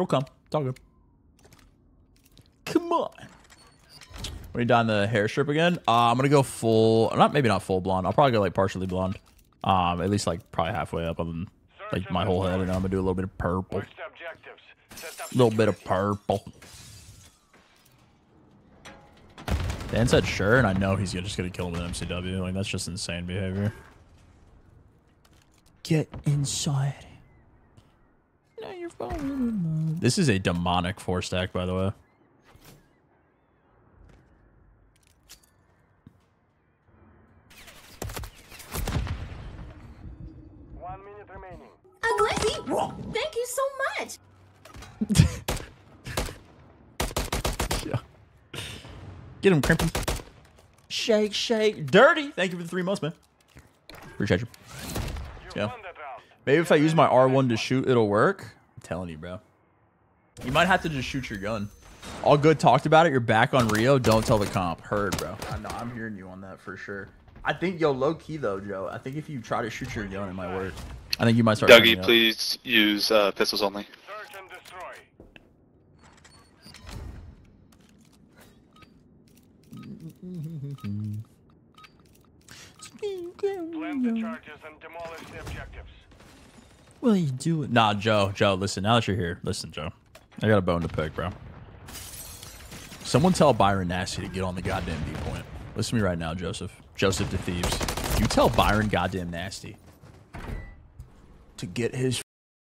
It'll come. It's all good. Come on. You dye the hair strip again, uh, I'm gonna go full. Not maybe not full blonde. I'll probably go like partially blonde. Um, at least like probably halfway up on like my whole head, and I'm gonna do a little bit of purple. A little bit of purple. Dan said sure, and I know he's just gonna kill him with MCW. Like that's just insane behavior. Get inside. Now you're falling in love. This is a demonic four stack, by the way. one minute remaining. Ugly? Thank you so much. Get him, Crimpy. Shake, shake. Dirty. Thank you for the three months, man. Appreciate you. You Yeah. won that round. Maybe if I use my R1 to shoot, it'll work. I'm telling you, bro. You might have to just shoot your gun. All good talked about it. You're back on Rio. Don't tell the comp. Heard, bro. I know. I'm hearing you on that for sure. I think, yo, low key though, Joe. I think if you try to shoot your gun, it might work. I think you might start. turning Dougie, up. please use uh, pistols only. Search and destroy. Plant the charges and demolish the objectives. What are you doing? Nah, Joe. Joe, listen. Now that you're here, listen, Joe. I got a bone to pick, bro. Someone tell Byron Nasty to get on the goddamn B point. Listen to me right now, Joseph. Joseph the Thieves. You tell Byron goddamn Nasty to get his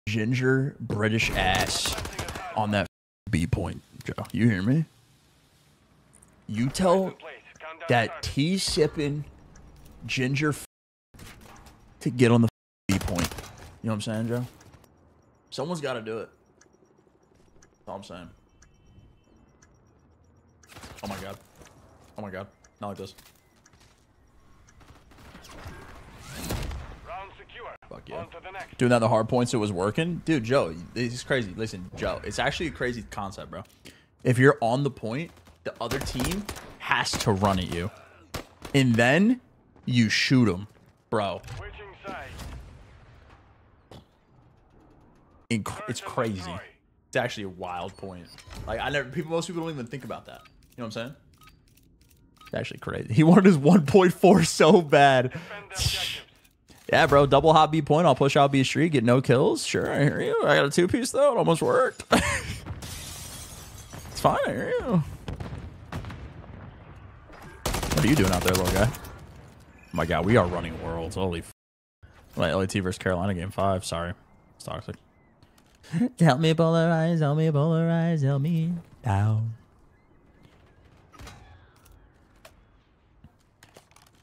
ginger British ass on that B point, Joe. You hear me? You tell that tea sipping ginger to get on the B point. You know what I'm saying, Joe? Someone's got to do it. That's all I'm saying. Oh my god. Oh my god. Not like this. Round secure. Fuck yeah. On to the next. Doing that the hard points, it was working. Dude, Joe, this is crazy. Listen, Joe, it's actually a crazy concept, bro. If you're on the point, the other team has to run at you. And then you shoot them, bro. Inc- it's crazy. It's actually a wild point. Like I never people most people don't even think about that. You know what I'm saying? It's actually crazy. He wanted his 1.4 so bad. Defend the objectives. Yeah, bro, double hot B point. I'll push out B street, get no kills. Sure, I hear you. I got a two piece though. It almost worked. it's fine. I hear you. What are you doing out there, little guy? Oh my god, we are running worlds. Holy. F- my LAT versus Carolina game five. Sorry, it's toxic. help me polarize. Help me polarize. Help me down.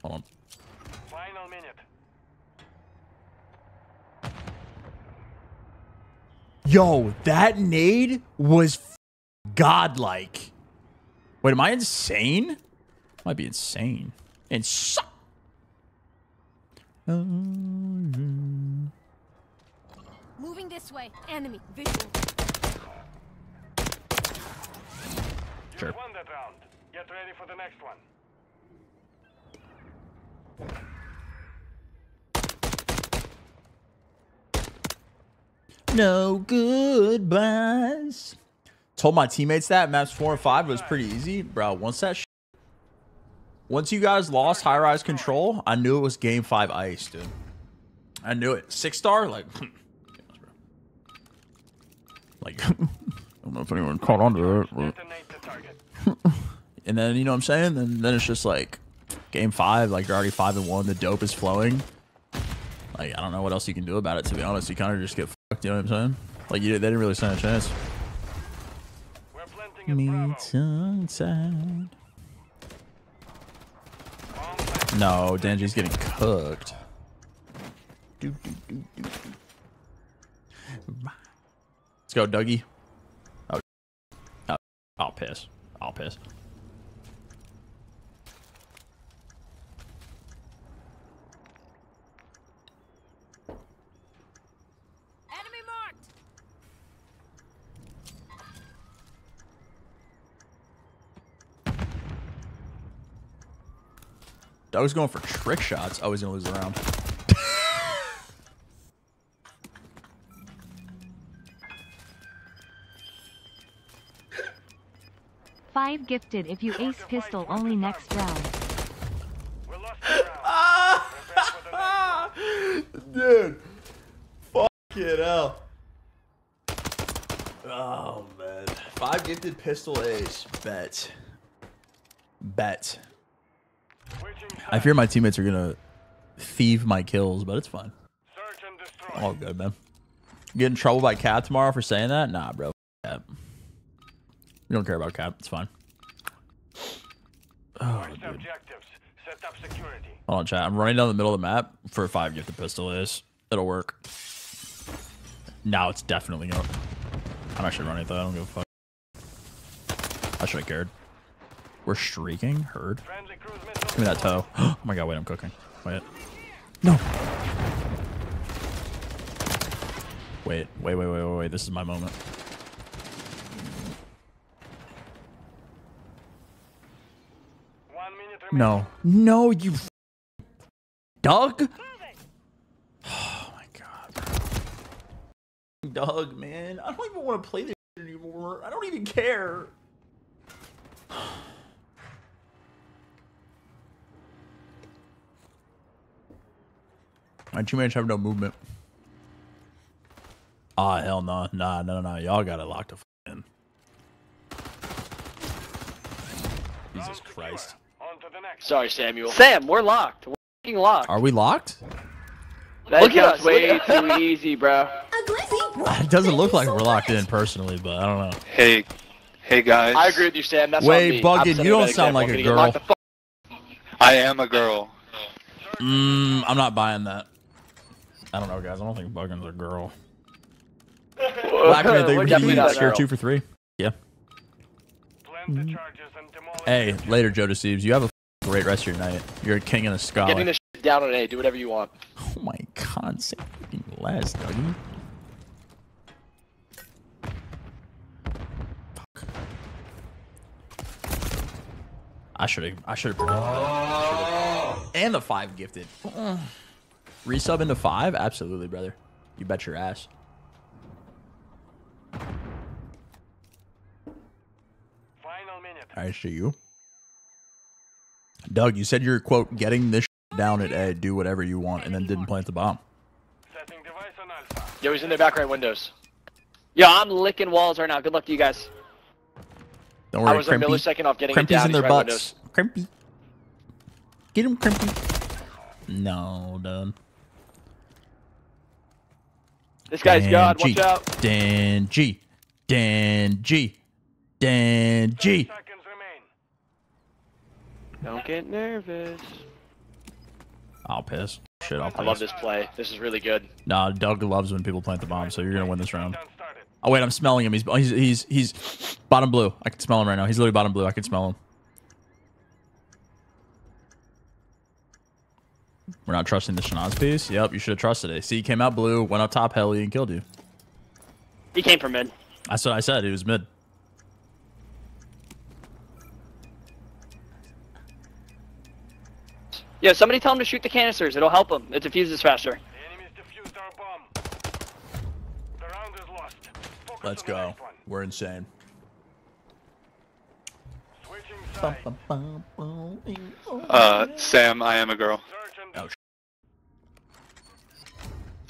Hold on. Final minute. Yo, that nade was f- godlike. Wait, am I insane? Might be insane. Insane. Oh, Moving this way. Enemy visual. You Sure. won that round. Get ready for the next one. No goodbyes. Told my teammates that maps four and five was pretty easy, bro. Once that, sh- once you guys lost high rise control, I knew it was game five ice, dude. I knew it. Six star, like, hmm. Like, I don't know if anyone caught on to that. but- Detonate the target. And then you know what I'm saying? Then then it's just like game five, like you're already five and one, the dope is flowing. Like I don't know what else you can do about it to be honest. You kind of just get fucked, you know what I'm saying? Like you they didn't really stand a chance. We're planting. Meet outside. Bomb. No, Danji's getting cooked. Do, do, do, do, do. Let's go, Dougie. Oh, oh, I'll piss. I'll piss. Doug's going for trick shots. Oh, he's gonna lose the round. 5 gifted if you ace pistol only next round. We lost the round. Prepare for the next one. Dude. Fuck it hell. Oh, man. Five gifted pistol ace. Bet. Bet. I fear my teammates are going to thieve my kills, but it's fine. Search and destroy. All good, man. Get in trouble by Cat tomorrow for saying that? Nah, bro. Cap. We don't care about Cap. It's fine. Oh, dude. objectives. Set up security. Hold on, chat. I'm running down the middle of the map for a five gifted pistol is. It'll work. Now it's definitely gonna. I'm actually sure running though. I don't give a fuck. I should have cared. We're streaking. Heard. Friendly cruise missile. Give me that toe. Oh my god, wait, I'm cooking. Wait. No. Wait, wait, wait, wait, wait, wait. This is my moment. One minute remaining. No. No, you f- Doug? Oh my god. Doug, man. I don't even want to play this shit anymore. I don't even care. My teammates have no movement. Ah, hell no. Nah, no, no, no. Y'all got it locked to f- in. Jesus Round secure. Christ. Sorry, Samuel. Sam, we're locked. We're fucking locked. Are we locked? That Look at counts us, way too easy, bro. A glizzy. It doesn't look like we're locked in personally, but I don't know. Hey, hey guys. I agree with you, Sam. That's Wait, on me. Buggin', you don't sound like a I'm gonna get girl. locked the fuck- I am a girl. Mm, I'm not buying that. I don't know, guys. I don't think Buggin's a girl. Black Man, thank you We're for definitely the not a scare two for three. Yeah. Plant the charges and Hey, later, Joe Deceives. You have a great rest of your night. You're a king and a scholar. Getting scholar. this shit down on A. Do whatever you want. Oh my god, say fucking less, Dougie. Fuck. I should have. I should have. And the five gifted. Uh, Resub into five? Absolutely, brother. You bet your ass. Final minute. I see you. Doug, you said you're quote getting this down at A, do whatever you want, and then didn't plant the bomb. Setting device on alpha. Yo, he's in their back right windows. Yo, I'm licking walls right now. Good luck to you guys. Don't worry, I was a Crimpy. millisecond off getting it down. in their right butts. windows. Crimpy. Get him, Crimpy. No, done. This guy's God. Watch out. Dan G. Dan G. Dan G. Seconds remain. Don't get nervous. I'll piss. Shit, I'll piss. I love this play. This is really good. Nah, Doug loves when people plant the bomb, so you're gonna win this round. Oh wait, I'm smelling him. He's oh, he's he's he's bottom blue. I can smell him right now. He's literally bottom blue. I can smell him. We're not trusting the Shanaz piece. Yep, you should have trusted it. See, he came out blue, went up top heli, and killed you. He came from mid. That's what I said. He was mid. Yo, somebody tell him to shoot the canisters. It'll help him. It diffuses faster. The enemies defused our bomb. The round is lost. Let's go. We're insane. Uh, Sam, I am a girl. Search and Oh,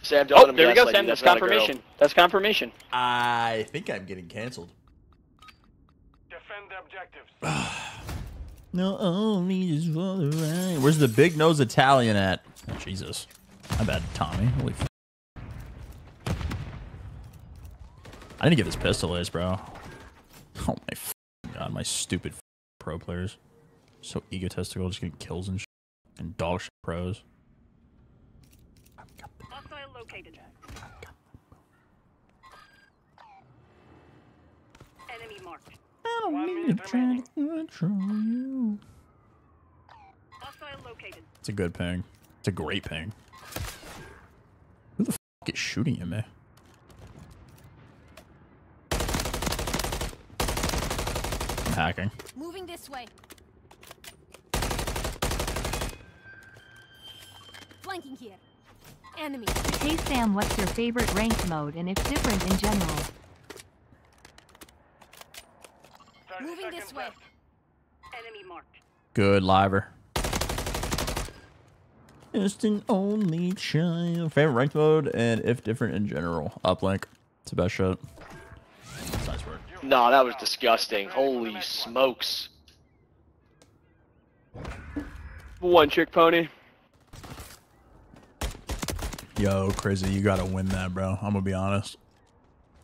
Sam, don't Oh, him there we go, Sam. you. That's not a girl. confirmation. That's confirmation. I think I'm getting canceled. defend the objectives. No, only just for the right. Where's the big nose Italian at? Oh, Jesus. My bad, Tommy. Holy f- I didn't get this pistol ace, bro. Oh my god, my stupid pro players. So egotistical, just getting kills and and dog pros. Located. Enemy marked. I don't One need to try to control you. It's a good ping. It's a great ping. Who the f is shooting at me? I'm hacking. Moving this way. Flanking here. Enemy. Hey Sam, what's your favorite ranked mode and if different in general? Moving this way. left. Enemy marked. Good liver. Just an only child. Favorite ranked mode and if different in general. Uplink. It's the best shot. Nice work. No, that was disgusting. Holy smokes. One trick pony. Yo, crazy, you gotta win that, bro. I'm gonna be honest.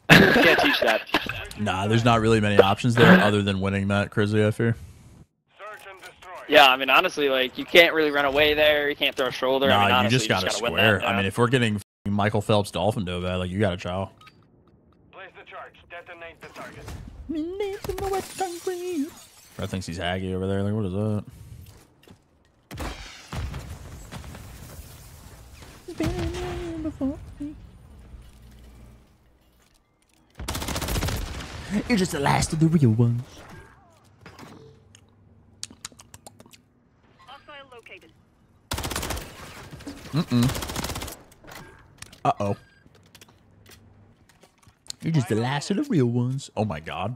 Can't teach that. Nah, there's not really many options there uh-huh. other than winning that, Crazy, I fear. Search and destroy. Yeah, I mean, honestly, like, you can't really run away there. You can't throw a shoulder. Nah, I mean, you just gotta gotta square. that, I mean, if we're getting Michael Phelps dolphin dove at, like, you gotta chow. Place the charge. Detonate the target. Bro thinks he's haggy over there. Like, what is that? You're just the last of the real ones. Hostile located. Uh oh. You're just the last of the real ones. Oh my god.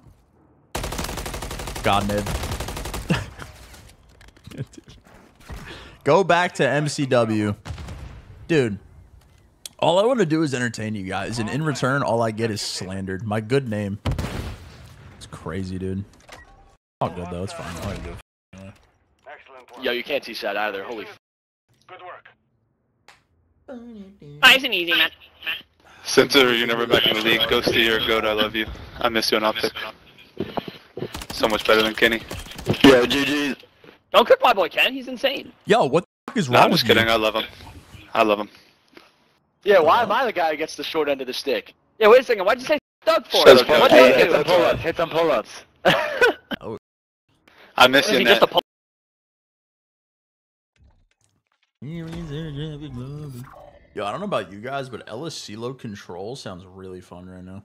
God, Ned. Go back to MCW. Dude, all I want to do is entertain you guys, and in return, all I get is slandered. My good name. It's crazy, dude. All good, though. It's fine. All I. Excellent work. Yo, you can't teach that either. Holy. Good work. nice and easy, man. Center, you're never back in the league. Ghosty, you're goat. I love you. I miss you on Optic. So much better than Kenny. Yeah, GG. Don't cook my boy Ken. He's insane. Yo, what the fuck is No, wrong I'm just with kidding. you? I love him. I love him. Yeah, why am I the guy who gets the short end of the stick? Yeah, wait a second. Why'd you say Doug for? Shut up, What Kevin. did Hey, I hit some do? pull-ups. Hit some pull-ups. I miss Is you, he Ned. just a pull? Yo, I don't know about you guys, but Ellis CeeLo control sounds really fun right now.